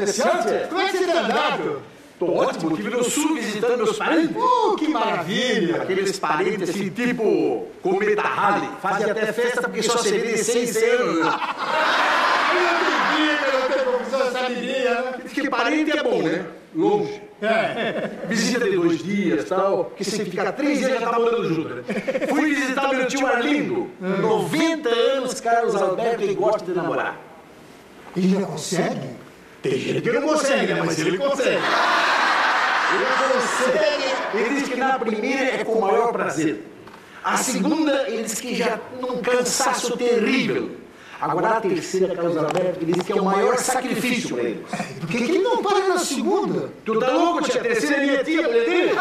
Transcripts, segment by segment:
especial, tchê? Como é que você tem andado? Tô ótimo, tive no sul visitando meus parentes. Oh, que maravilha! Aqueles parentes assim, tipo Cometa Halley. Fazem até festa porque só se vê de 100 anos. Que parente é bom, né? Longe. Visita de dois dias tal, que se ficar três dias já tá morando junto, né? Fui visitar meu tio Arlindo. 90 anos, Carlos Alberto, e gosta de namorar. Ele já consegue? Tem gente que não consegue, né? Mas ele consegue. Ele consegue. Ele diz que na primeira é com o maior prazer. A segunda, ele diz que já num cansaço terrível. Agora a terceira, Carlos Alberto, ele diz que é o maior sacrifício para ele. Por que, ele não para na segunda? Tu tá louco, tia? A terceira é tia, mulher dele?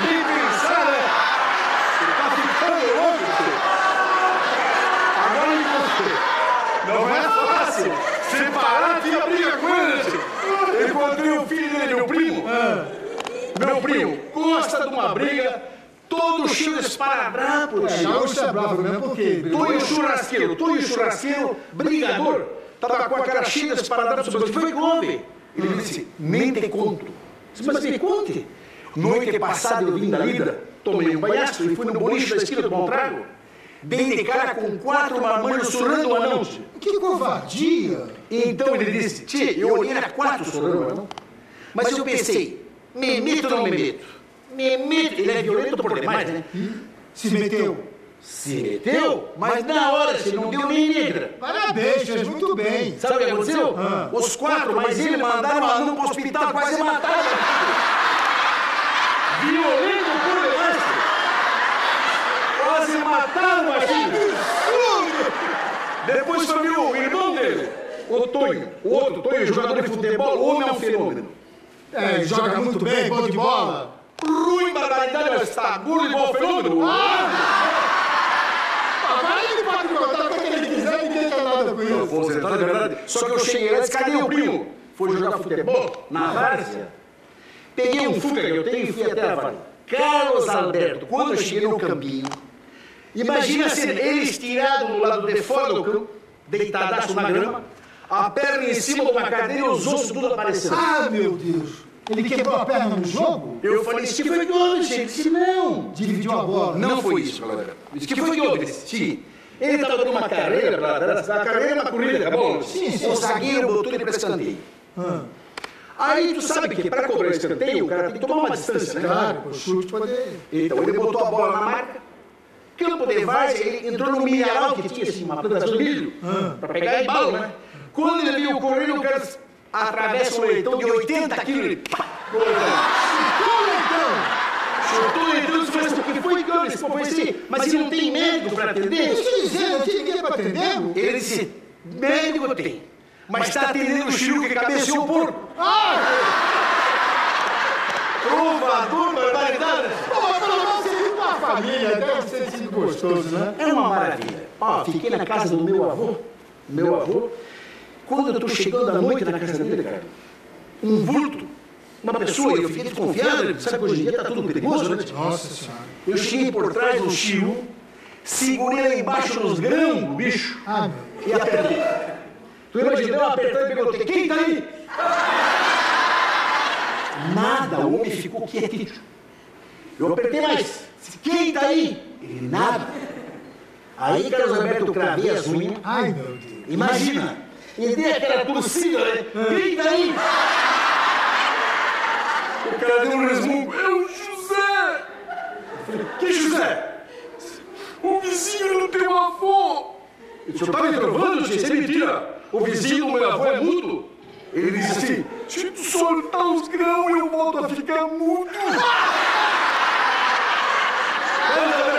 Nem pensar, né? Você tá ficando louco, tio. Agora me conta. Não é fácil. Separar, tia briga com ele, tio. Encontrei o filho dele, meu primo. Primo gosta de uma briga, todo cheio de esparadrapo, É. Gaúcho é bravo mesmo, por quê? Tonho churrasqueiro, Tonho churrasqueiro, brigador. Tava com a cara cheia de esparadrapo sobre o foi houve? Ele disse, nem te conto. Disse, Mas me conte. Noite passada eu vim da lida, tomei um banhaço e fui no boliche da esquina do Bom Trago. Dei de cara com quatro marmanjos surrando o anão. Que covardia! Então ele disse, tia, eu olhei era quatro surrando o anão. Mas eu pensei, me meto ou não me meto? Me meto. Ele é violento por demais, né? Se meteu. Se meteu, mas na hora, se não deu nem negra. Parabéns, fez muito bem. Sabe o que aconteceu? Ah. Os quatro, mas ele mandaram o anão pro hospital, quase mataram. Violento por demais. Quase mataram a filha. Depois foi o irmão dele, o Tonho. O outro, Tonho, jogador de futebol, o homem é um fenômeno. É, joga muito bem, bom de bola. Ruim, barbaridade, mas tá burro igual fenômeno. Agora ele pode contar o que ele quiser, ninguém quer nada com Eu isso. vou sentar, é verdade. Só que eu cheguei antes, cadê o primo? Foi jogar futebol na várzea. Peguei um Fuca que eu tenho e fui até a várzea. Carlos Alberto, quando eu cheguei no campinho, imagina assim, ele estirado no lado de fora do campo, deitadaço na grama, a perna em cima de uma cadeira e os ossos tudo aparecendo. Ah, meu Deus. Ele quebrou a perna no jogo? Eu falei, isso que foi gente? Ele disse, não. Dividiu a bola. Não foi isso, galera. Isso que foi disse, "Sim." Ele estava dando uma carreira, trás, a carreira é uma corrida, acabou? Sim, sim. O zagueiro botou ele para escanteio. Aí tu sabe que para cobrar escanteio, o cara tem que tomar uma distância, né? Claro, o chute poder. Então ele botou a bola na marca, campo de várzea, ele entrou no milharal que tinha assim, uma plantação de milho, para pegar em bala, né? Quando ele viu correndo, o cara atravessa um leitão de 80 quilos, pá, no leitão. Chutou o leitão, disse, mas o que foi que "Pô, foi assim, mas ele não tem médico para atender? Deixa eu dizer, não tinha ninguém pra atendê-lo? Ele disse, médico tem, mas está atendendo o Chiru que cabeceou o porco. Trovador, barbaridade. Pô, mas pelo você vive com a família, deve ser sido gostoso, né? É uma maravilha. Ó, fiquei na casa do meu avô, meu avô, quando eu tô chegando à noite na casa dele, cara, um vulto, uma pessoa, eu fiquei desconfiado, sabe que hoje em dia tá tudo perigoso, né? Nossa senhora. Eu cheguei por trás do Chiru, segurei lá embaixo nos grãos do bicho Ah, e apertei. Tu imagina, eu apertei e perguntei, quem tá aí? Nada, o homem ficou quietinho. Eu apertei mais, quem tá aí? Ele, nada. Aí, Carlos Alberto, eu cravei as unhas. Ai, meu Deus. Imagina, e dei aquela torcida, né? grita aí! O cara deu um resumo, é o José! Que é José? O vizinho do teu avô! O senhor tá me provando, gente? Isso é mentira! O vizinho do meu avô é mudo! Ele disse assim, se tu soltar os grãos eu volto a ficar mudo! Olha.